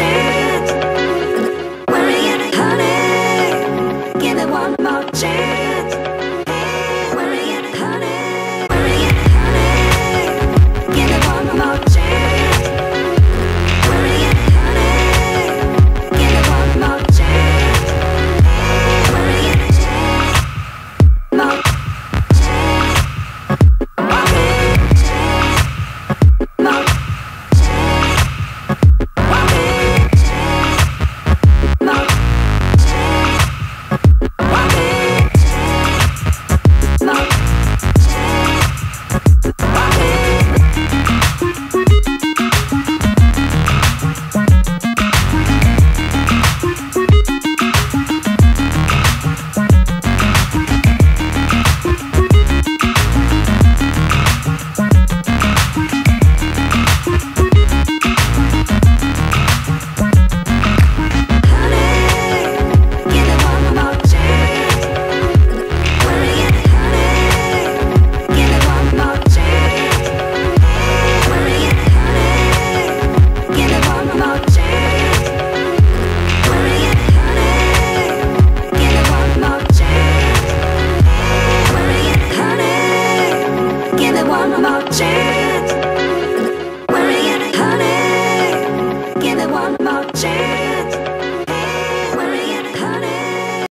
watching give it one more chance.